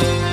Bye.